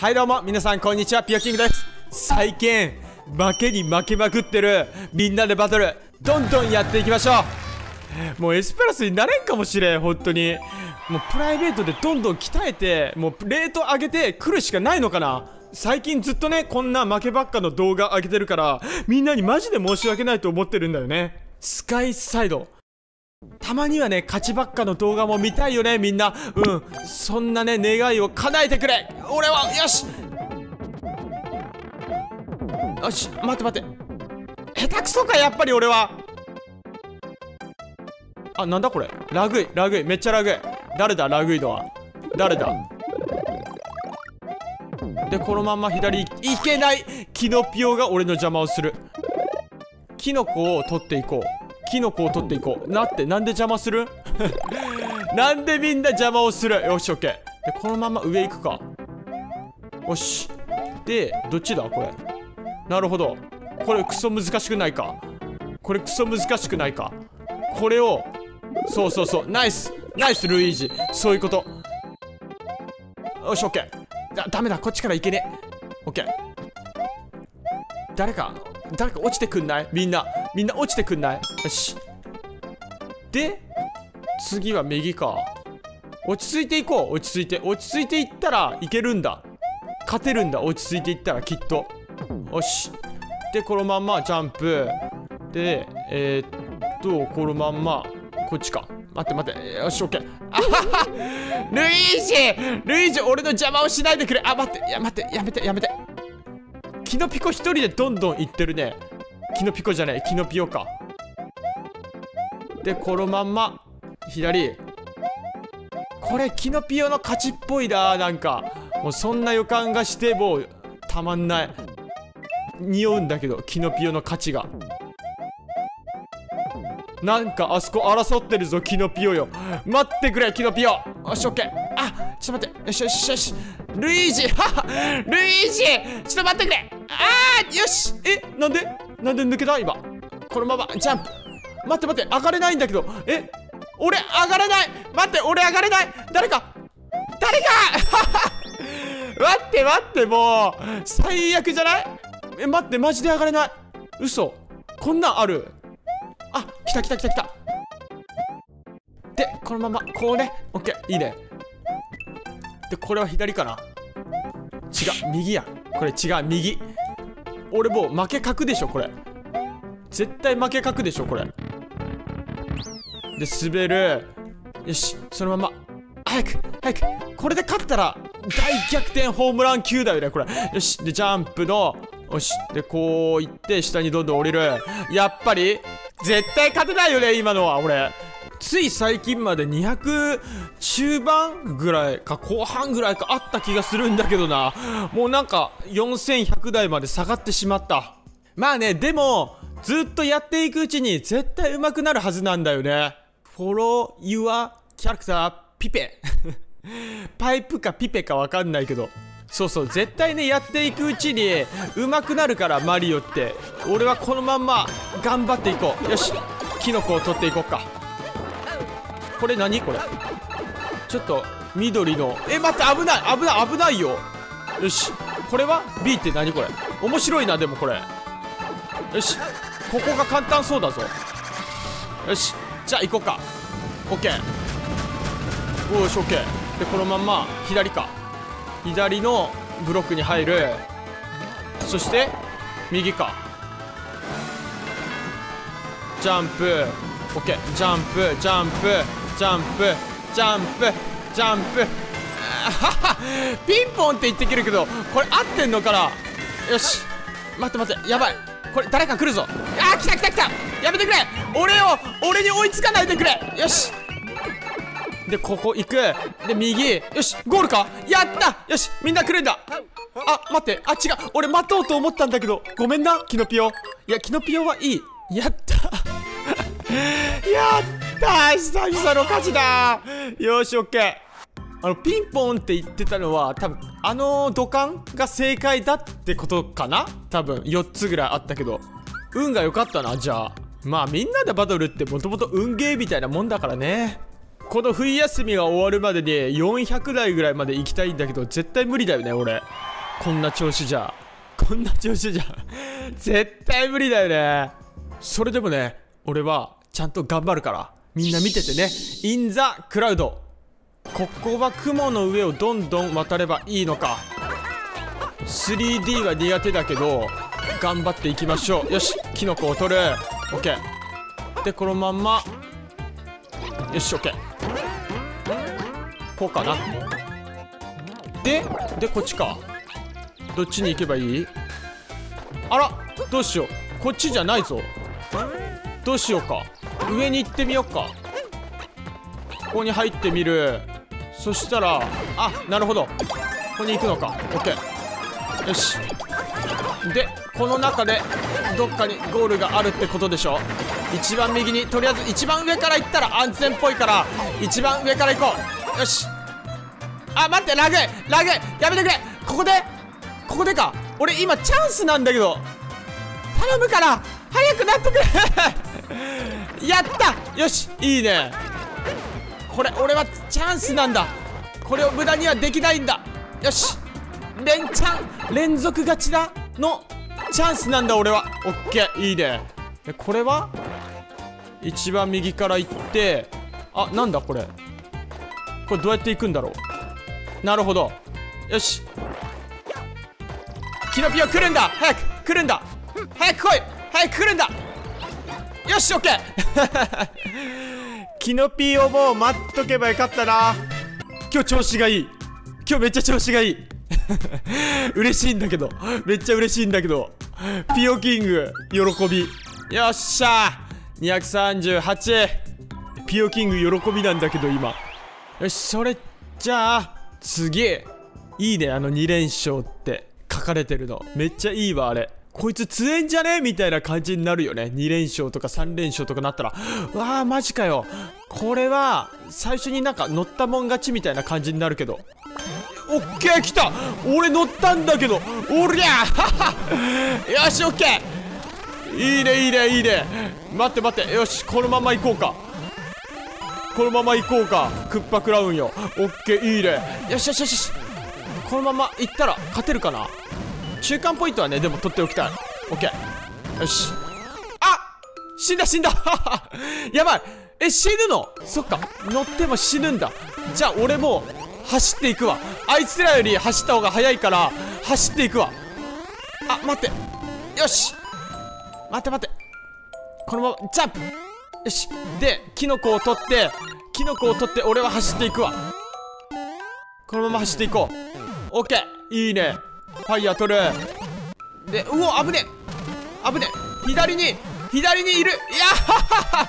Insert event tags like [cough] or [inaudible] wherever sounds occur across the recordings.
はいどうも。皆さんこんにちは。ピオキングです。最近負けに負けまくってるみんなでバトルどんどんやっていきましょう。もうエスペラスになれんかもしれん本当に。もうプライベートでどんどん鍛えてもうレート上げてくるしかないのかな。最近ずっとねこんな負けばっかの動画上げてるからみんなにマジで申し訳ないと思ってるんだよね。スカイサイド。たまにはね勝ちばっかの動画も見たいよねみんな。うん。そんなね願いを叶えてくれ。俺はよし。よし待って待って。下手くそかやっぱり俺は。あなんだこれ。ラグいラグいめっちゃラグい誰だラグいのは。誰だ。でこのまま左いけないキノピオが俺の邪魔をする。キノコを取っていこう。キノコを取っていこう。なってなんで邪魔する？[laughs] なんでみんな邪魔をする？よしオッケー。でこのまま上行くか。よし。でどっちだ？これ。なるほど。これクソ難しくないか？これクソ難しくないか？これをそうそうそう。ナイス！ナイスルイージ。そういうこと。よしオッケー。だダメだ。こっちから行けね。えオッケー。誰か？誰か落ちてくんない？みんな。みんな落ちてくんない？よし。で次は右か。落ち着いていこう。落ち着いて。落ち着いていったらいけるんだ。勝てるんだ。落ち着いていったらきっと。よし。でこのまんまジャンプ。でえー、っとこのまんま。こっちか。待って待って。よしオッケー。あははルイージ！ルイージ俺の邪魔をしないでくれ。あ待って。や待って。やめて。やめて。キノピコ一人でどんどん行ってるね。キノピコじゃないキノピオかでこのまんま左。これキノピオの勝ちっぽいななんか。もうそんな予感がしてもうたまんない。匂うんだけどキノピオの勝ちが。なんかあそこ争ってるぞキノピオよ。待ってくれキノピオ。よしオッケー。あちょっと待って。よしよしよし。ルイージはルイージちょっと待ってくれ。あーよし。えなんで？なんで抜けた？今。このまま。ジャンプ。待って待って上がれないんだけど。え？俺上がれない。待って俺上がれない。誰か？誰か？[laughs] 待って待ってもう。最悪じゃない？え待ってマジで上がれない。嘘。こんなんある？あ来た来た来た来た。でこのまま。こうね。オッケー。いいね。でこれは左かな？違う。右や。これ違う。右。俺もう負け角でしょこれ。絶対負け角でしょこれ。で滑る。よしそのまま。早く早く。これで勝ったら大逆転ホームラン級だよねこれ。よしでジャンプのよしでこう行って下にどんどん降りる。やっぱり絶対勝てないよね今のは俺。つい最近まで200中盤ぐらいか後半ぐらいかあった気がするんだけどな。もうなんか4100台まで下がってしまった。まあねでもずっとやっていくうちに絶対上手くなるはずなんだよね。Follow your character ピペ [laughs] パイプかピペかわかんないけど。そうそう絶対ねやっていくうちに上手くなるからマリオって俺はこのまんま頑張っていこうよしキノコを取っていこうかこれ何？これ。ちょっと緑の。え待って危ない危ない危ないよ。よし。これは？B って何？これ。面白いなでもこれ。よし。ここが簡単そうだぞ。よし。じゃあ行こうか。OK よし OK でこのまんま左か。左のブロックに入る。そして右か。ジャンプ。OK ジャンプジャンプ。ジャンプジャンプジャンプ。[laughs] ピンポンって言ってくるけどこれ合ってんのかな？よし。待って待ってやばい。これ誰か来るぞ。あー来た来た来た。やめてくれ。俺を俺に追いつかないでくれ。よし。でここ行く。で右。よしゴールか。やった。よしみんな来るんだ。あ待って。あ違う。俺待とうと思ったんだけど。ごめんなキノピオ。いやキノピオはいい。やった。[laughs] やった。った久々の勝ちだ。よしオッケー。あのピンポンって言ってたのは多分あの土管が正解だってことかな？多分4つぐらいあったけど。運が良かったなじゃあ。まあみんなでバトルってもともと運ゲーみたいなもんだからね。この冬休みが終わるまでに400台ぐらいまで行きたいんだけど絶対無理だよね俺。こんな調子じゃ。こんな調子じゃ。絶対無理だよね。それでもね俺はちゃんと頑張るから。みんな見ててね。インザクラウドここは雲の上をどんどん渡ればいいのか。3D は苦手だけど頑張っていきましょう。よしキノコを取る。OK でこのまんま。よし OK こうかな。ででこっちか。どっちに行けばいい？あらどうしよう。こっちじゃないぞ。どうしようか。上に行ってみようか。ここに入ってみる。そしたらあなるほど。ここに行くのか。OK よし。でこの中でどっかにゴールがあるってことでしょ。一番右にとりあえず一番上から行ったら安全っぽいから一番上から行こう。よし。あ待ってラグ!ラグ!やめてくれ!ここで?ここでか。俺今チャンスなんだけど。頼むから早くなってくれ! [laughs] やった！よしいいね。これ俺はチャンスなんだ。これを無駄にはできないんだ。よし。連チャン連続勝ちだのチャンスなんだ俺は。オッケーいいね。これは？一番右から行ってあなんだこれ。これどうやって行くんだろう。なるほど。よし。キノピオ来るんだ！早く来るんだ！早く来い！早く来るんだ！よしオッケー。キノピオもう待っとけばよかったな。今日調子がいい。今日めっちゃ調子がいい。[laughs] 嬉しいんだけど。めっちゃ嬉しいんだけど。ピオキング喜び。よっしゃ。238ピオキング喜びなんだけど今。よしそれじゃあ次。いいねあの2連勝って。書かれてるの。めっちゃいいわあれ。こいつ強えんじゃね？みたいな感じになるよね。2連勝とか3連勝とかなったら。わあマジかよ。これは最初になんか乗ったもん勝ちみたいな感じになるけど。オッケー来た。俺乗ったんだけど。おりゃよしオッケー。いいねいいねいいね。待って待って。よしこのまま行こうか。このまま行こうか。クッパクラウンよ。オッケーいいね。よしよしよしよし。このまま行ったら勝てるかな？中間ポイントはねでも取っておきたい。オッケーよし。あ死んだ死んだ。[laughs] やばい。え死ぬの？そっか。乗っても死ぬんだ。じゃあ俺も走っていくわ。あいつらより走った方が早いから走っていくわ。あ待って。よし。待って待って。このままジャンプ。よし。でキノコを取ってキノコを取って俺は走っていくわ。このまま走っていこう。オッケーいいね。ファイヤー取る。でうお危ねえ。危ね左に左にいる。いや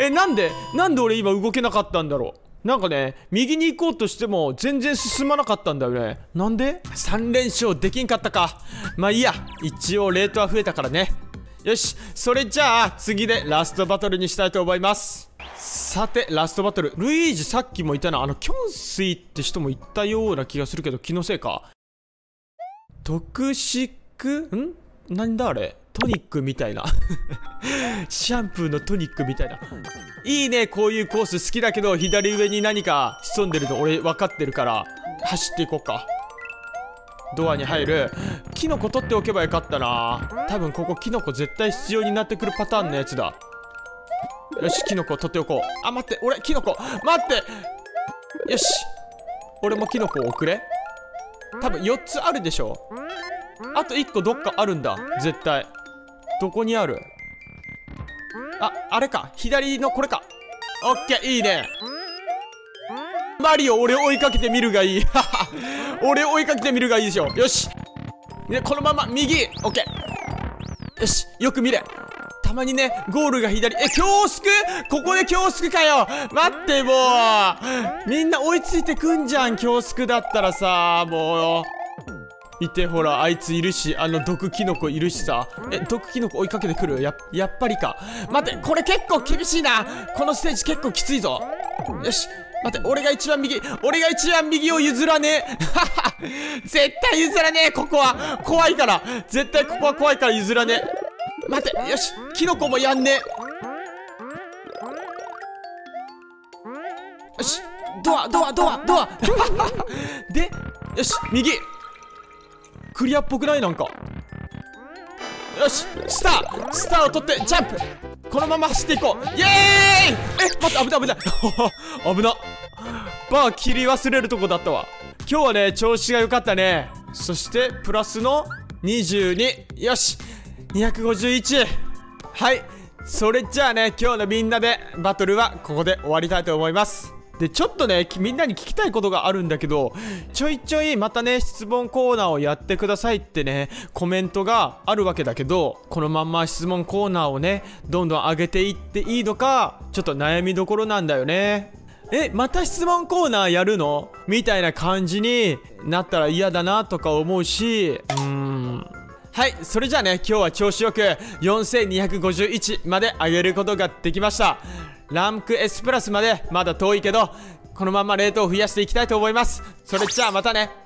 えなんでなんで俺今動けなかったんだろう。なんかね右に行こうとしても全然進まなかったんだよね。なんで ?3 連勝できんかったか。まあいいや。一応レートは増えたからね。よし。それじゃあ次でラストバトルにしたいと思います。さてラストバトル。ルイージさっきもいたな。あのキョンスイって人もいたような気がするけど気のせいか。トクシック？ん？なんだあれ？トニックみたいな。[laughs] シャンプーのトニックみたいな。いいねこういうコース好きだけど左上に何か潜んでるの俺分かってるから走っていこうか。ドアに入る。キノコ取っておけばよかったな。多分ここキノコ絶対必要になってくるパターンのやつだ。よしキノコ取っておこう。あ待って俺キノコ。待って。よし。俺もキノコを送れ。多分4つあるでしょ。あと1個どっかあるんだ。絶対。どこにある？ああれか。左のこれか。オッケーいいね。マリオ俺追いかけてみるがいい。[laughs] 俺追いかけてみるがいいでしょ。よし。でこのまま右。オッケー。よしよく見れ。たまにねゴールが左。え京スクここで京スクかよ。待ってもう。みんな追いついてくんじゃん京スクだったらさもう。いてほらあいついるしあの毒キノコいるしさ。え毒キノコ追いかけてくる？ややっぱりか。待ってこれ結構厳しいな。このステージ結構きついぞ。よし待って俺が一番右。俺が一番右を譲らねえ。[laughs] 絶対譲らねえここは。怖いから。絶対ここは怖いから譲らねえ。待てよしキノコもやんね。よしドアドアドアドア。[laughs] でよし右。クリアっぽくないなんか。よしスター。スターを取ってジャンプ。このまま走っていこう。イエーイ。え待って危ない危ない。[laughs] 危な。バー切り忘れるとこだったわ。今日はね調子が良かったね。そしてプラスの22よし。251はい。それじゃあね今日のみんなでバトルはここで終わりたいと思います。でちょっとねみんなに聞きたいことがあるんだけどちょいちょいまたね質問コーナーをやってくださいってねコメントがあるわけだけどこのまんま質問コーナーをねどんどん上げていっていいのかちょっと悩みどころなんだよね。えまた質問コーナーやるの？みたいな感じになったら嫌だなとか思うしうーん。はいそれじゃあね今日は調子よく4251まで上げることができました。ランク S プラスまでまだ遠いけどこのまま冷凍を増やしていきたいと思います。それじゃあまたね。